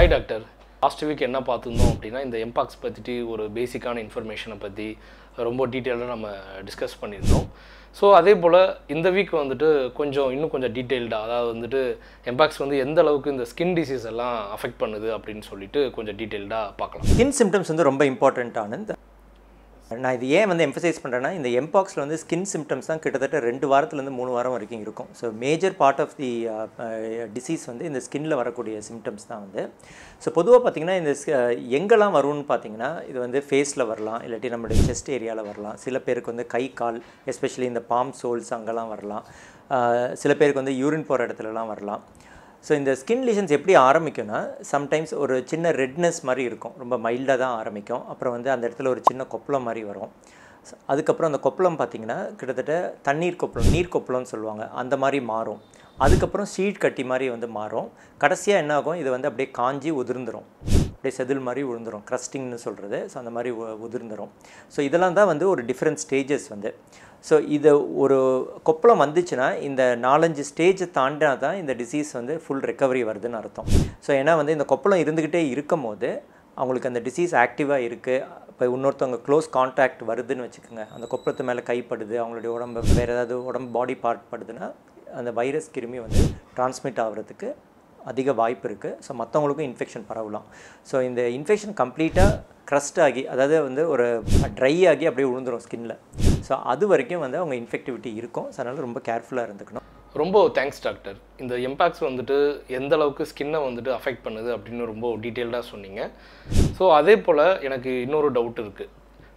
Hi doctor last week என்ன பார்த்துருந்தோம் அப்படின்னா இந்த எம்பாக்ஸ் பற்றிட்டு ஒரு பேசிக்கான இன்ஃபர்மேஷனை பற்றி ரொம்ப டீட்டெயிலாக நம்ம டிஸ்கஸ் பண்ணியிருந்தோம். ஸோ அதே போல் இந்த வீக் வந்துட்டு கொஞ்சம் இன்னும் கொஞ்சம் டீட்டெயில்டாக அதாவது வந்துட்டு எம்பாக்ஸ் வந்து எந்த அளவுக்கு இந்த ஸ்கின் டிசீஸ் எல்லாம் அஃபெக்ட் பண்ணுது அப்படின்னு சொல்லிட்டு கொஞ்சம் டீட்டெயில்டாக பார்க்கலாம். ஸ்கின் சிம்டம்ஸ் வந்து ரொம்ப இம்பார்ட்டண்ட் இந்த நான் இது ஏன் வந்து எம்ஃபசைஸ் பண்ணுறேன்னா இந்த எம்பாக்ஸில் வந்து ஸ்கின் சிம்டம்ஸ் தான் கிட்டத்தட்ட ரெண்டு வாரத்துலேருந்து மூணு வாரம் வரைக்கும் இருக்கும். So major part of the disease வந்து இந்த ஸ்கின்னில் வரக்கூடிய சிம்டம்ஸ் தான் வந்து. ஸோ பொதுவாக பார்த்திங்கன்னா இந்த ஸ்- எங்கெல்லாம் வரும்னு பார்த்தீங்கன்னா இது வந்து ஃபேஸில் வரலாம் இல்லாட்டி நம்மளுடைய செஸ்ட் ஏரியாவில் வரலாம். சில பேருக்கு வந்து கை கால் எஸ்பெஷலி இந்த பாம் சோல்ஸ் அங்கெல்லாம் வரலாம். சில பேருக்கு வந்து யூரின் போகிற இடத்துலலாம் வரலாம். ஸோ இந்த ஸ்கின் லீஷன்ஸ் எப்படி ஆரம்பிக்கும்னா சம்டைம்ஸ் ஒரு சின்ன ரெட்னஸ் மாதிரி இருக்கும். ரொம்ப மைல்டாக தான் ஆரம்பிக்கும். அப்புறம் வந்து அந்த இடத்துல ஒரு சின்ன கொப்பளம் மாதிரி வரும். அதுக்கப்புறம் அந்த கொப்பளம் பார்த்தீங்கன்னா கிட்டத்தட்ட தண்ணீர் கொப்பளம் நீர் கொப்பளம்னு சொல்லுவாங்க. அந்த மாதிரி மாறும். அதுக்கப்புறம் சீட் கட்டி மாதிரி வந்து மாறும். கடைசியாக என்ன ஆகும்? இது வந்து அப்படியே காஞ்சி உதிர்ந்துடும் அப்படியே செதில் மாதிரி விழுந்துரும் க்ரஸ்டிங்னு சொல்கிறது ஸோ அந்த மாதிரி உதிர்ந்துடும் உதிர்ந்துரும். ஸோ இதெல்லாம் தான் வந்து ஒரு டிஃப்ரெண்ட் ஸ்டேஜஸ் வந்து. ஸோ இது ஒரு கொப்பளம் வந்துச்சுன்னா இந்த நாலஞ்சு ஸ்டேஜை தாண்டினா தான் இந்த டிசீஸ் வந்து ஃபுல் ரெக்கவரி வருதுன்னு அர்த்தம். ஸோ ஏன்னா வந்து இந்த கொப்பளம் இருந்துக்கிட்டே இருக்கும் போது அவங்களுக்கு அந்த டிசீஸ் ஆக்டிவாக இருக்குது இப்போ இன்னொருத்தவங்க க்ளோஸ் கான்டாக்ட் வருதுன்னு வச்சுக்கோங்க. அந்த கொப்பளத்து மேலே கைப்படுது அவங்களுடைய உடம்பு வேறு ஏதாவது உடம்பு பாடி பார்ட் படுதுன்னா அந்த வைரஸ் கிருமி வந்து டிரான்ஸ்மிட் ஆகிறதுக்கு அதிக வாய்ப்பு இருக்குது ஸோ மற்றவங்களுக்கும் இன்ஃபெக்ஷன் பரவலாம். ஸோ இந்த இன்ஃபெக்ஷன் கம்ப்ளீட்டாக க்ரஸ்ட் ஆகி அதாவது வந்து ஒரு ட்ரை ஆகி அப்படியே விழுந்துரும் ஸ்கின்ல ஸோ அது வரைக்கும் வந்து அவங்க இன்ஃபெக்டிவிட்டி இருக்கும். ஸோ அதனால் ரொம்ப கேர்ஃபுல்லாக இருந்துக்கணும். ரொம்ப தேங்க்ஸ் டாக்டர் இந்த எம்பாக்ஸ் வந்துட்டு எந்த அளவுக்கு ஸ்கின்னை வந்துட்டு அஃபெக்ட் பண்ணுது அப்படின்னு ரொம்ப டீட்டெயில்டாக சொன்னீங்க. ஸோ அதே போல் எனக்கு இன்னொரு டவுட் இருக்குது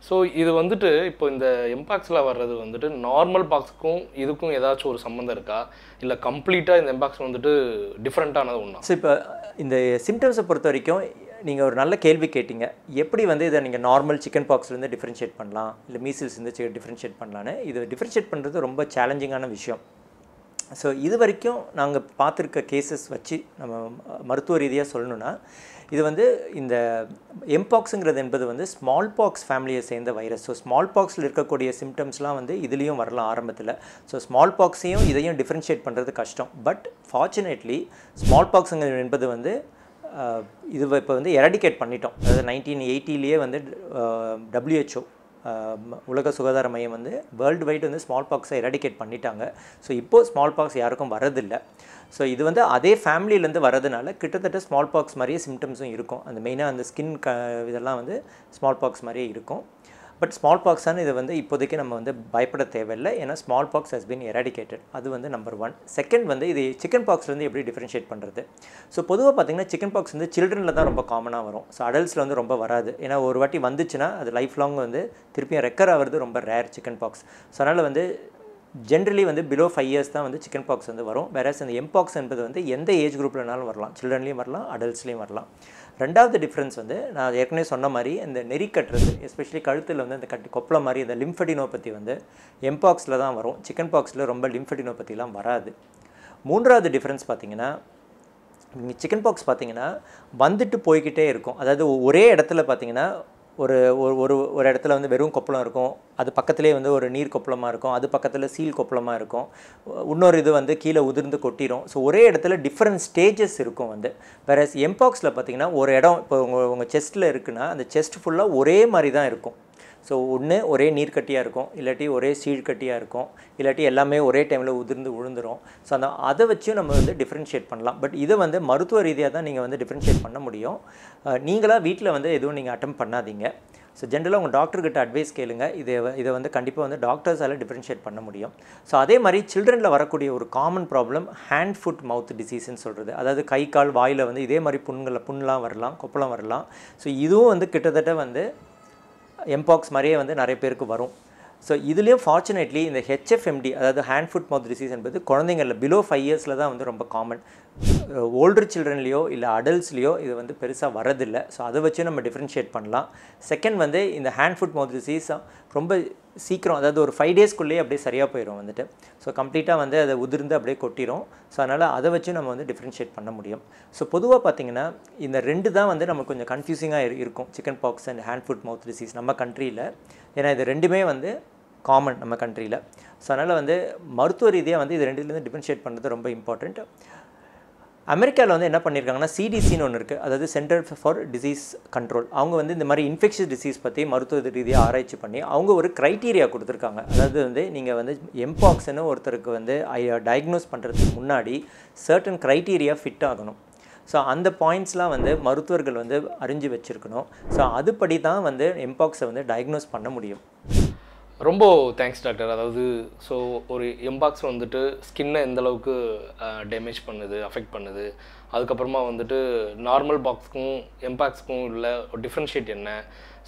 ஸோ இது வந்துட்டு இப்போ இந்த எம்பாக்ஸில் வர்றது வந்துட்டு நார்மல் பாக்ஸுக்கும் இதுக்கும் ஏதாச்சும் ஒரு சம்மந்தம் இருக்கா? இல்லை கம்ப்ளீட்டாக இந்த எம்பாக்ஸ் வந்துட்டு டிஃப்ரெண்ட்டானது ஒன்றா ஸோ இப்போ இந்த சிம்டம்ஸை பொறுத்த வரைக்கும் நீங்கள் ஒரு நல்ல கேள்வி கேட்டிங்க. எப்படி வந்து இதை நீங்கள் நார்மல் சிக்கன் பாக்ஸ்லேருந்து டிஃப்ரென்ஷியேட் பண்ணலாம்? இல்லை மீசில்ஸ்லேருந்து டிஃப்ரென்ஷியேட் பண்ணலான்னு? இது டிஃப்ரென்ஷியேட் பண்ணுறது ரொம்ப சேலஞ்சிங்கான விஷயம். ஸோ இது வரைக்கும் நாங்கள் பார்த்துருக்க கேசஸ் வச்சு நம்ம ம- மருத்துவ ரீதியாக சொல்லணுன்னா இது வந்து இந்த எம்பாக்ஸுங்கிறது என்பது வந்து ஸ்மால் பாக்ஸ் ஃபேமிலியை சேர்ந்த வைரஸ் ஸோ ஸ்மால் பாக்ஸில் இருக்கக்கூடிய சிம்டம்ஸ்லாம் வந்து இதுலேயும் வரலாம் ஆரம்பத்தில். ஸோ ஸ்மால் பாக்ஸையும் இதையும் டிஃப்ரென்ஷியேட் பண்ணுறது கஷ்டம். பட் ஃபார்ச்சுனேட்லி ஸ்மால் பாக்ஸுங்கிறது என்பது வந்து இது இப்போ வந்து எரடிகேட் பண்ணிட்டோம். அதாவது நைன்டீன் எயிட்டிலேயே வந்து டபிள்யூஹெச்ஓ உலக சுகாதார மையம் வந்து வேர்ல்டு வைட் வந்து ஸ்மால் பாக்ஸை எரடிகேட் பண்ணிட்டாங்க. ஸோ இப்போது ஸ்மால் பாக்ஸ் யாருக்கும் வரதில்லை ஸோ இது வந்து அதே ஃபேமிலியிலேருந்து வரதுனால கிட்டத்தட்ட ஸ்மால் பாக்ஸ் மாதிரியே சிம்டம்ஸும் இருக்கும். அந்த மெயினாக அந்த ஸ்கின் க இதெல்லாம் வந்து ஸ்மால் பாக்ஸ் மாதிரியே இருக்கும். பட் ஸ்மால் பாக்ஸான இதை வந்து இப்போதைக்கு நம்ம வந்து பயப்பட தேவையில்லை. ஏன்னா smallpox has been eradicated அது வந்து நம்பர் ஒன் செகண்ட் வந்து இது சிக்கன் பாக்ஸ்லேருந்து எப்படி டிஃப்ரென்ஷியேட் பண்ணுறது ஸோ பொதுவாக பார்த்திங்கன்னா சிக்கன் பாக்ஸ் வந்து சில்ட்ரனில் தான் ரொம்ப காமனாக வரும். ஸோ அடல்ட்ஸில் வந்து ரொம்ப வராது. ஏன்னா ஒரு வாட்டி வந்துச்சுன்னா அது லைஃப் லாங் வந்து திருப்பியும் ரெக்கர் ஆகிறது ரொம்ப ரேர் சிக்கன் பாக்ஸ் ஸோ அதனால் வந்து ஜென்ரலி வந்து பிலோ ஃபைவ் இயர்ஸ் தான் வந்து சிக்கன் பாக்ஸ் வந்து வரும். வேறஸ் அந்த எம்பாக்ஸ் என்பது வந்து எந்த ஏஜ் குரூப்லனாலும் வரலாம். சில்ட்ரன்லேயும் வரலாம் அடல்ட்ஸ்லேயும் வரலாம். ரெண்டாவது டிஃப்ரென்ஸ் வந்து நான் ஏற்கனவே சொன்ன மாதிரி இந்த நெறி கட்டுறது எஸ்பெஷலி கழுத்தில் வந்து இந்த கட்டி கொப்பளம் மாதிரி இந்த லிம்ஃபடினோபதி வந்து எம்பாக்ஸில் தான் வரும். சிக்கன் பாக்ஸில் ரொம்ப லிம்ஃபடினோபதிலாம் வராது. மூன்றாவது டிஃப்ரென்ஸ் பார்த்தீங்கன்னா நீங்கள் சிக்கன் பாக்ஸ் பார்த்தீங்கன்னா வந்துட்டு போய்கிட்டே இருக்கும். அதாவது ஒரே இடத்துல பார்த்தீங்கன்னா ஒரு ஒரு ஒரு ஒரு இடத்துல வந்து வெறும் கொப்பளம் இருக்கும். அது பக்கத்துலேயே வந்து ஒரு நீர் கொப்பளமாக இருக்கும். அது பக்கத்தில் சீல் கொப்பளமாக இருக்கும். இன்னொரு இது வந்து கீழே உதிர்ந்து கொட்டிடும் ஸோ ஒரே இடத்துல டிஃப்ரெண்ட் ஸ்டேஜஸ் இருக்கும் வந்து. வேற எம்பாக்ஸில் பார்த்தீங்கன்னா ஒரு இடம் இப்போ உங்கள் உங்கள் செஸ்ட்டில் இருக்குன்னா அந்த செஸ்ட் ஃபுல்லாக ஒரே மாதிரி தான் இருக்கும். ஸோ ஒன்று ஒரே நீர்க்கட்டியாக இருக்கும் இல்லாட்டி ஒரே சீழ்கட்டியாக இருக்கும் இல்லாட்டி எல்லாமே ஒரே டைமில் உதிர்ந்து விழுந்துரும். ஸோ அந்த அதை வச்சும் நம்ம வந்து டிஃப்ரென்ஷியேட் பண்ணலாம். பட் இதை வந்து மருத்துவ ரீதியாக தான் நீங்கள் வந்து டிஃப்ரென்ஷியேட் பண்ண முடியும். நீங்களாக வீட்டில் வந்து எதுவும் நீங்கள் அட்டம் பண்ணாதீங்க. ஸோ ஜென்ரலாக உங்கள் டாக்டர்கிட்ட அட்வைஸ் கேளுங்க. இதை இதை வந்து கண்டிப்பாக வந்து டாக்டர்ஸால் டிஃப்ரென்ஷியேட் பண்ண முடியும். ஸோ அதே மாதிரி சில்ட்ரனில் வரக்கூடிய ஒரு common problem hand foot mouth டிசீஸ்ன்னு சொல்கிறது அதாவது கை கால் வாயில் வந்து இதே மாதிரி புண்களை புண்லாம் வரலாம் கொப்பளம் வரலாம். ஸோ இதுவும் வந்து கிட்டத்தட்ட வந்து எம்பாக்ஸ் மாதிரியே வந்து நிறைய பேருக்கு வரும். ஸோ இதுலேயும் ஃபார்ச்சுனேட்லி இந்த ஹெச்எஃப்எம்டி அதாவது ஹேண்ட் ஃபுட் மவுத் டிசீஸ் என்பது குழந்தைங்களில் பிலோ ஃபைவ் இயர்ஸில் தான் வந்து ரொம்ப காமன் ஓல்டர் சில்ட்ரன்லேயோ இல்லை அடல்ட்ஸ்லேயோ இது வந்து பெருசாக வரதில்லை ஸோ அதை வச்சு நம்ம டிஃப்ரென்ஷியேட் பண்ணலாம். செகண்ட் வந்து இந்த ஹேண்ட் ஃபுட் மவுத் டிசீஸ் ரொம்ப சீக்கிரம் அதாவது ஒரு ஃபைவ் டேஸ்க்குள்ளேயே அப்படியே சரியாக போயிடும் வந்துட்டு. ஸோ கம்ப்ளீட்டாக வந்து அதை உதிர்ந்து அப்படியே கொட்டிடும் ஸோ அதனால் அதை வச்சு நம்ம வந்து டிஃப்ரென்ஷியேட் பண்ண முடியும். ஸோ பொதுவாக பார்த்தீங்கன்னா இந்த ரெண்டு தான் வந்து நமக்கு கொஞ்சம் கன்ஃபியூசிங்காக இருக்கும். Chickenpox and hand foot mouth disease நம்ம கண்ட்ரியில் ஏன்னா இது ரெண்டுமே வந்து காமன் நம்ம கண்ட்ரியில் ஸோ அதனால் வந்து மருத்துவ ரீதியாக வந்து இது ரெண்டுலேருந்து டிஃப்ரென்ஷியேட் பண்ணுறது ரொம்ப இம்பார்ட்டண்ட் அமெரிக்காவில் வந்து என்ன பண்ணியிருக்காங்கன்னா சிடிசின்னு ஒன்று இருக்குது அதாவது சென்டர் ஃபார் டிசீஸ் கண்ட்ரோல் அவங்க வந்து இந்த மாதிரி இன்ஃபெக்ஷஸ் டிசீஸ் பற்றி மருத்துவ ரீதியாக ஆராய்ச்சி பண்ணி அவங்க ஒரு க்ரைட்டீரியா கொடுத்துருக்காங்க. அதாவது வந்து நீங்கள் வந்து எம்பாக்ஸ்னு ஒருத்தருக்கு வந்து டயக்னோஸ் பண்ணுறதுக்கு முன்னாடி சர்டன் க்ரைட்டீரியா ஃபிட் ஆகணும். ஸோ அந்த பாயிண்ட்ஸ்லாம் வந்து மருத்துவர்கள் வந்து அறிஞ்சு வச்சுருக்கணும். ஸோ அதுபடி தான் வந்து எம்பாக்ஸை வந்து டயக்னோஸ் பண்ண முடியும். ரொம்ப தேங்க்ஸ் டாக்டர் அதாவது ஸோ ஒரு எம்பாக்ஸ் வந்துட்டு ஸ்கின்னை எந்த அளவுக்கு டேமேஜ் பண்ணுது அஃபெக்ட் பண்ணுது. அதுக்கப்புறமா வந்துட்டு நார்மல் பாக்ஸ்க்கும் எம்பாக்ஸ்க்கும் உள்ள டிஃப்ரென்ஷியேட் என்ன?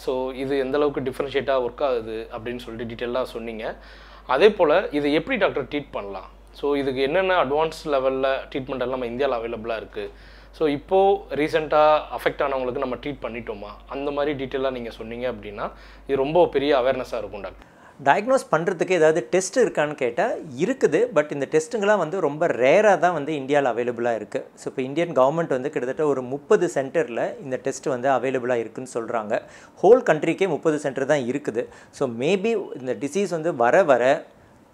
ஸோ இது எந்த அளவுக்கு டிஃப்ரென்ஷியேட்டாக ஒர்க் ஆகுது அப்படின்னு சொல்லிட்டு டீட்டெயிலாக சொன்னீங்க. அதே போல் இதை எப்படி டாக்டர் ட்ரீட் பண்ணலாம்? ஸோ இதுக்கு என்னென்ன அட்வான்ஸ் லெவலில் ட்ரீட்மெண்ட் எல்லாம் நம்ம இந்தியாவில் அவைலபிளாக இருக்குது ஸோ இப்போது ரீசெண்டாக அஃபெக்ட் ஆனவங்களுக்கு நம்ம ட்ரீட் பண்ணிட்டோமா? அந்த மாதிரி டீட்டெயிலாக நீங்கள் சொன்னீங்க அப்படின்னா இது ரொம்ப பெரிய அவேர்னஸாக இருக்கும் டாக்டர் டயக்னோஸ் பண்ணுறதுக்கு ஏதாவது டெஸ்ட் இருக்கான்னு கேட்டால் இருக்குது. பட் இந்த டெஸ்ட்டுங்கெலாம் வந்து ரொம்ப ரேராக தான் வந்து இந்தியாவில் அவைலபிளாக இருக்குது ஸோ இப்போ இந்தியன் கவர்மெண்ட் வந்து கிட்டத்தட்ட ஒரு முப்பது சென்டரில் இந்த டெஸ்ட் வந்து அவைலபிளாக இருக்குதுன்னு சொல்கிறாங்க ஹோல் கண்ட்ரிக்கே முப்பது சென்டர் தான் இருக்குது. ஸோ மேபி இந்த டிசீஸ் வந்து வர வர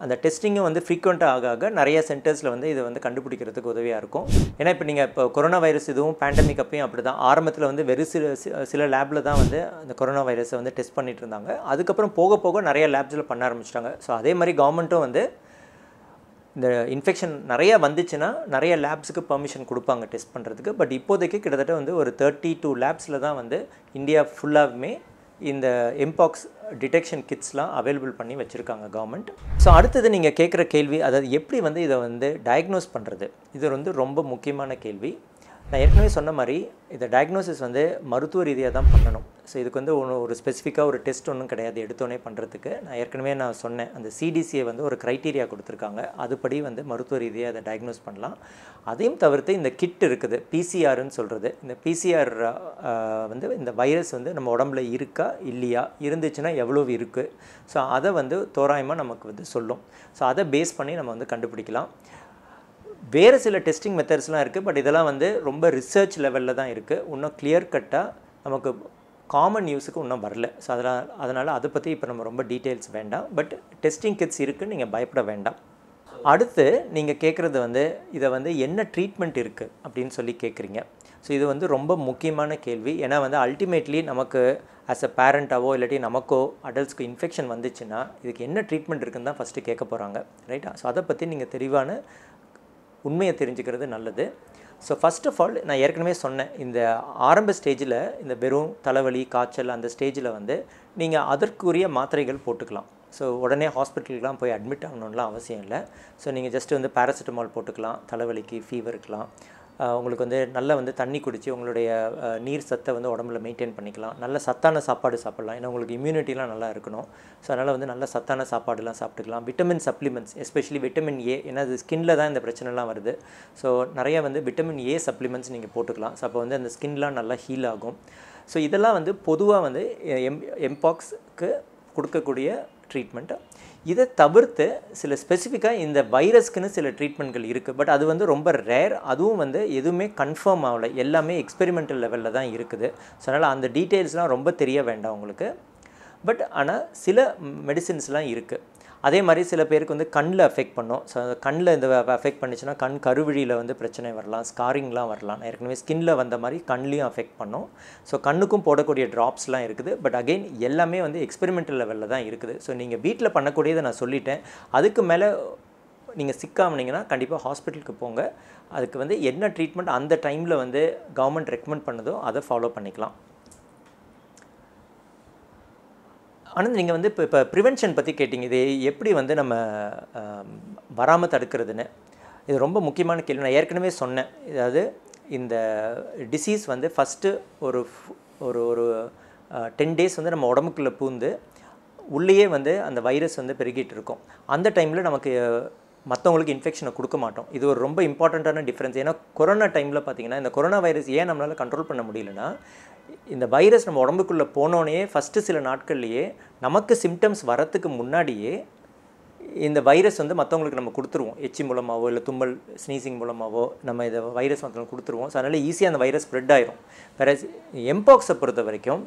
அந்த டெஸ்டிங்கும் வந்து ஃப்ரீக்வெண்ட்டாக ஆக ஆக நிறைய சென்டர்ஸில் வந்து இதை வந்து கண்டுபிடிக்கிறதுக்கு உதவியாக இருக்கும். ஏன்னா இப்போ நீங்கள் இப்போ கொரோனா வைரஸ் இதுவும் பேண்டமிக் அப்பையும் அப்படி தான் ஆரம்பத்தில் வந்து வெறும் சில சி- சில லேபில் தான் வந்து அந்த கொரோனா வைரஸை வந்து டெஸ்ட் பண்ணிட்டு இருந்தாங்க. அதுக்கப்புறம் போக போக நிறைய லேப்ஸில் பண்ண ஆரம்பிச்சிட்டாங்க. ஸோ அதே மாதிரி கவர்மெண்ட்டும் வந்து இந்த இன்ஃபெக்ஷன் நிறைய வந்துச்சுன்னா நிறைய லேப்ஸுக்கு பர்மிஷன் கொடுப்பாங்க டெஸ்ட் பண்ணுறதுக்கு பட் இப்போதைக்கு கிட்டத்தட்ட வந்து ஒரு தேர்ட்டி டூ லேப்ஸில் தான் வந்து இந்தியா ஃபுல்லாகவுமே இந்த எம்பாக்ஸ் டிடெக்ஷன் கிட்ஸ்லாம் அவைலபிள் பண்ணி வச்சுருக்காங்க கவர்மெண்ட் ஸோ அடுத்தது நீங்கள் கேட்குற கேள்வி அதாவது எப்படி வந்து இதை வந்து டயக்னோஸ் பண்ணுறது இது வந்து ரொம்ப முக்கியமான கேள்வி. நான் ஏற்கனவே சொன்ன மாதிரி இந்த டயக்னோசிஸ் வந்து மருத்துவ ரீதியாக தான் பண்ணணும். ஸோ இதுக்கு வந்து ஒன்று ஒரு ஸ்பெசிஃபிக்காக ஒரு டெஸ்ட் ஒன்றும் கிடையாது. எடுத்தோடனே பண்ணுறதுக்கு நான் ஏற்கனவே நான் சொன்னேன். அந்த சிடிசியை வந்து ஒரு க்ரைட்டீரியா கொடுத்துருக்காங்க. அதுபடி வந்து மருத்துவ ரீதியாக அதை டயக்னோஸ் பண்ணலாம். அதையும் தவிர்த்து இந்த கிட் இருக்குது. பிசிஆர்னு சொல்கிறது இந்த பிசிஆர் வந்து இந்த வைரஸ் வந்து நம்ம உடம்புல இருக்கா? இல்லையா? இருந்துச்சுன்னா எவ்வளோ இருக்குது ஸோ அதை வந்து தோராயமாக நமக்கு வந்து சொல்லும். ஸோ அதை பேஸ் பண்ணி நம்ம வந்து கண்டுபிடிக்கலாம். வேறு சில டெஸ்டிங் மெத்தட்ஸ்லாம் இருக்குது பட் இதெல்லாம் வந்து ரொம்ப ரிசர்ச் லெவலில் தான் இருக்குது இன்னும் கிளியர் கட்டாக நமக்கு காமன் யூஸுக்கு இன்னும் வரல. ஸோ அதனால் அதனால் அதை பற்றி இப்போ நம்ம ரொம்ப டீட்டெயில்ஸ் வேண்டாம். பட் டெஸ்டிங் கிட்ஸ் இருக்குது நீங்கள் பயப்பட வேண்டாம். அடுத்து நீங்கள் கேட்குறது வந்து இதை வந்து என்ன ட்ரீட்மெண்ட் இருக்குது அப்படின்னு சொல்லி கேட்குறீங்க ஸோ இது வந்து ரொம்ப முக்கியமான கேள்வி. ஏன்னா வந்து அல்டிமேட்லி நமக்கு ஆஸ் அ பேரண்ட்டாவோ இல்லாட்டி நமக்கோ அடல்ட்ஸ்க்கு இன்ஃபெக்ஷன் வந்துச்சுன்னா இதுக்கு என்ன ட்ரீட்மெண்ட் இருக்குன்னு தான் ஃபஸ்ட்டு கேட்க போகிறாங்க ரைட்டா ஸோ அதை பற்றி நீங்கள் தெளிவான உண்மையை தெரிஞ்சுக்கிறது நல்லது. ஸோ ஃபஸ்ட் ஆஃப் ஆல் நான் ஏற்கனவே சொன்னேன் இந்த ஆரம்ப ஸ்டேஜில் இந்த வெறும் தலைவலி காய்ச்சல் அந்த ஸ்டேஜில் வந்து நீங்கள் அதற்குரிய மாத்திரைகள் போட்டுக்கலாம். ஸோ உடனே ஹாஸ்பிட்டலுக்குலாம் போய் அட்மிட் ஆகணும்லாம் அவசியம் இல்லை. ஸோ நீங்கள் ஜஸ்ட்டு வந்து பேராசிட்டமால் போட்டுக்கலாம் தலைவலிக்கு ஃபீவருக்குலாம் உங்களுக்கு வந்து நல்லா வந்து தண்ணி குடித்து உங்களுடைய நீர் சத்தை வந்து உடம்புல மெயின்டைன் பண்ணிக்கலாம். நல்ல சத்தான சாப்பாடு சாப்பிடலாம். ஏன்னா உங்களுக்கு இம்யூனிட்டிலாம் நல்லா இருக்கணும். ஸோ அதனால் வந்து நல்ல சத்தான சாப்பாடுலாம் சாப்பிட்டுக்கலாம். Vitamin supplements especially vitamin A ஏன்னா அது ஸ்கின்ல தான் இந்த பிரச்சனைலாம் வருது. ஸோ நிறைய வந்து விட்டமின் ஏ சப்ளிமெண்ட்ஸ் நீங்கள் போட்டுக்கலாம். ஸோ அப்போ வந்து அந்த ஸ்கின்லாம் நல்லா ஹீல் ஆகும். ஸோ இதெல்லாம் வந்து பொதுவாக வந்து எம் எம்பாக்ஸ்க்கு கொடுக்கக்கூடிய ட்ரீட்மெண்ட் இதை தவிர்த்து சில ஸ்பெசிஃபிக்காக இந்த வைரஸ்க்குன்னு சில ட்ரீட்மெண்ட்கள் இருக்குது பட் அது வந்து ரொம்ப ரேர் அதுவும் வந்து எதுவுமே கன்ஃபார்ம் ஆகலை. எல்லாமே எக்ஸ்பெரிமெண்டல் லெவலில் தான் இருக்குது. ஸோ அதனால் அந்த டீட்டெயில்ஸ்லாம் ரொம்ப தெரிய வேண்டாம் உங்களுக்கு. பட் ஆனால் சில மெடிசின்ஸ்லாம் இருக்குது அதே மாதிரி சில பேருக்கு வந்து கண்ணில் அஃபெக்ட் பண்ணும். ஸோ கண்ணில் இந்த அஃபெக்ட் பண்ணிச்சுன்னா கண் கருவிழியில் வந்து பிரச்சனை வரலாம் ஸ்காரிங்லாம் வரலாம். ஏற்கனவே ஸ்கின்ல வந்த மாதிரி கண்லேயும் அஃபெக்ட் பண்ணும். ஸோ கண்ணுக்கும் போடக்கூடிய ட்ராப்ஸ்லாம் இருக்குது. பட் அகைன் எல்லாமே வந்து எக்ஸ்பெரிமெண்டல் லெவலில் தான் இருக்குது. ஸோ நீங்கள் வீட்டில் பண்ணக்கூடியதை நான் சொல்லிட்டேன். அதுக்கு மேலே நீங்கள் சிக்காமனிங்கன்னா கண்டிப்பாக ஹாஸ்பிட்டலுக்கு போங்க. அதுக்கு வந்து என்ன ட்ரீட்மெண்ட் அந்த டைமில் வந்து கவர்மெண்ட் ரெக்கமெண்ட் பண்ணுதோ அதை ஃபாலோ பண்ணிக்கலாம். ஆனந்த் நீங்கள் வந்து இப்போ இப்போ ப்ரிவென்ஷன் பற்றி கேட்டிங்க. இது எப்படி வந்து நம்ம வராமல் தடுக்கிறதுன்னு? இது ரொம்ப முக்கியமான கேள்வி. நான் ஏற்கனவே சொன்னேன். அதாவது இந்த டிசீஸ் வந்து ஃபஸ்ட்டு ஒரு ஒரு ஒரு டென் டேஸ் வந்து நம்ம உடம்புக்குள்ளே பூந்து உள்ளேயே வந்து அந்த வைரஸ் வந்து பெருகிட்டு இருக்கும். அந்த டைமில் நமக்கு மற்றவங்களுக்கு இன்ஃபெக்ஷனை கொடுக்க மாட்டோம். இது ஒரு ரொம்ப இம்பார்ட்டண்ட்டான டிஃப்ரென்ஸ் ஏன்னா கொரோனா டைமில் பார்த்தீங்கன்னா இந்த கொரோனா வைரஸ் ஏன் நம்மளால் கண்ட்ரோல் பண்ண முடியலன்னா இந்த வைரஸ் நம்ம உடம்புக்குள்ளே போனோடனே ஃபஸ்ட்டு சில நாட்கள்லேயே நமக்கு சிம்டம்ஸ் வரத்துக்கு முன்னாடியே இந்த வைரஸ் வந்து மற்றவங்களுக்கு நம்ம கொடுத்துருவோம். எச்சி மூலமாகவோ இல்லை தும்மல் ஸ்னீசிங் மூலமாகவோ நம்ம இதை வைரஸ் மற்றவங்களுக்கு கொடுத்துருவோம். ஸோ அதனால் ஈஸியாக அந்த வைரஸ் ஸ்ப்ரெட் ஆயிரும். வேற எம்பாக்ஸை பொறுத்த வரைக்கும்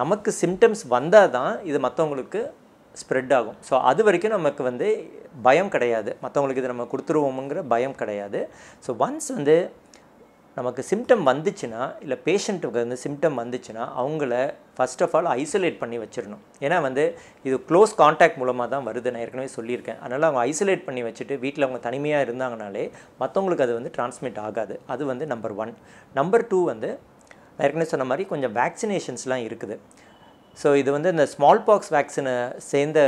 நமக்கு சிம்டம்ஸ் வந்தால் தான் இது மற்றவங்களுக்கு ஸ்ப்ரெட் ஆகும். ஸோ அது வரைக்கும் நமக்கு வந்து பயம் கிடையாது. மற்றவங்களுக்கு இதை நம்ம கொடுத்துருவோமுங்கிற பயம் கிடையாது. ஸோ ஒன்ஸ் வந்து நமக்கு சிம்டம் வந்துச்சுன்னா இல்லை பேஷண்ட்டுக்கு வந்து சிம்டம் வந்துச்சுன்னா அவங்கள ஃபர்ஸ்ட் ஆஃப் ஆல் ஐசோலேட் பண்ணி வச்சிடணும். ஏன்னா வந்து இது க்ளோஸ் காண்டாக்ட் மூலமாக தான் வருது. நான் ஏற்கனவே சொல்லியிருக்கேன். அதனால் அவங்க ஐசோலேட் பண்ணி வச்சுட்டு வீட்டில் அவங்க தனிமையாக இருந்தாங்கனாலே மற்றவங்களுக்கு அது வந்து டிரான்ஸ்மிட் ஆகாது. அது வந்து நம்பர் ஒன் நம்பர் டூ வந்து நான் ஏற்கனவே சொன்ன மாதிரி கொஞ்சம் வேக்சினேஷன்ஸ்லாம் இருக்குது. ஸோ இது வந்து இந்த ஸ்மால் பாக்ஸ் வேக்சினை சேர்ந்த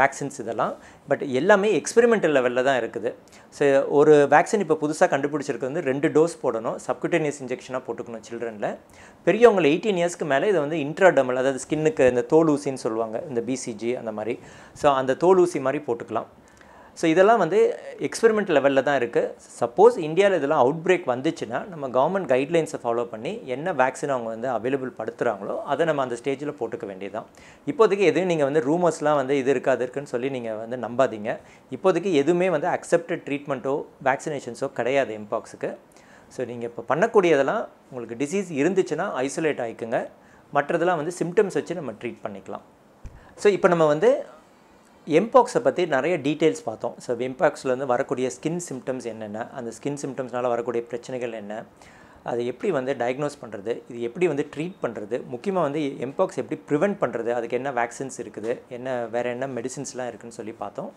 வேக்சின்ஸ் இதெல்லாம் பட் எல்லாமே எக்ஸ்பெரிமெண்டல் லெவலில் தான் இருக்குது. ஸோ ஒரு வேக்சின் இப்போ புதுசாக கண்டுபிடிச்சிருக்கு வந்து ரெண்டு டோஸ் போடணும் சப்குட்டேனியஸ் இன்ஜெக்ஷனாக போட்டுக்கணும் சில்ட்ரனில் பெரியவங்க எயிட்டீன் இயர்ஸ்க்கு மேலே இதை வந்து இன்ட்ராடமல் அதாவது ஸ்கின்னுக்கு இந்த தோல் ஊசின்னு சொல்லுவாங்க இந்த பிசிஜி அந்த மாதிரி. ஸோ அந்த தோல் ஊசி மாதிரி போட்டுக்கலாம். ஸோ இதெல்லாம் வந்து எக்ஸ்பெரிமெண்ட் லெவலில் தான் இருக்குது சப்போஸ் இந்தியாவில் இதெல்லாம் அவுட் பிரேக் வந்துச்சுன்னா நம்ம கவர்மெண்ட் கைட்லைன்ஸை ஃபாலோ பண்ணி என்ன வேக்சின் அவங்க வந்து அவைலபிள் படுத்துகிறாங்களோ அதை நம்ம அந்த ஸ்டேஜில் போட்டுக்க வேண்டியதுதான். இப்போதைக்கு எதுவும் நீங்கள் வந்து ரூமர்ஸ்லாம் வந்து இது இருக்காது இருக்குன்னு சொல்லி நீங்கள் வந்து நம்பாதீங்க. இப்போதைக்கு எதுவுமே வந்து அக்செப்டட் ட்ரீட்மெண்ட்டோ வேக்சினேஷன்ஸோ கிடையாது எம்பாக்ஸுக்கு ஸோ நீங்கள் இப்போ பண்ணக்கூடியதெல்லாம் உங்களுக்கு டிசீஸ் இருந்துச்சுன்னா ஐசோலேட் ஆகிக்குங்க மற்றதெல்லாம் வந்து சிம்டம்ஸ் வச்சு நம்ம ட்ரீட் பண்ணிக்கலாம். ஸோ இப்போ நம்ம வந்து எம்பாக்ஸை பற்றி நிறைய டீட்டெயில்ஸ் பார்த்தோம். ஸோ எம்பாக்ஸ்லேருந்து வரக்கூடிய ஸ்கின் சிம்டம்ஸ் என்னென்ன? அந்த ஸ்கின் சிம்டம்ஸ்னால் வரக்கூடிய பிரச்சனைகள் என்ன? அதை எப்படி வந்து டயக்னோஸ் பண்ணுறது இது எப்படி வந்து ட்ரீட் பண்ணுறது முக்கியமாக வந்து எம்பாக்ஸ் எப்படி ப்ரிவெண்ட் பண்ணுறது அதுக்கு என்ன வேக்சின்ஸ் இருக்குது? என்ன வேறு என்ன மெடிசின்ஸ்லாம் இருக்குதுன்னு சொல்லி பார்த்தோம்.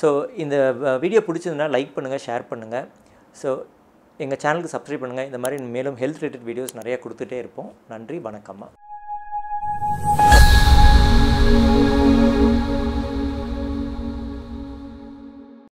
ஸோ இந்த வீடியோ பிடிச்சதுன்னா லைக் பண்ணுங்கள் ஷேர் பண்ணுங்கள் ஸோ எங்கள் சேனலுக்கு சப்ஸ்கிரைப் பண்ணுங்கள் இந்த மாதிரி மேலும் ஹெல்த் ரிலேட்டட் வீடியோஸ் நிறையா கொடுத்துட்டே இருப்போம். நன்றி வணக்கம்மா.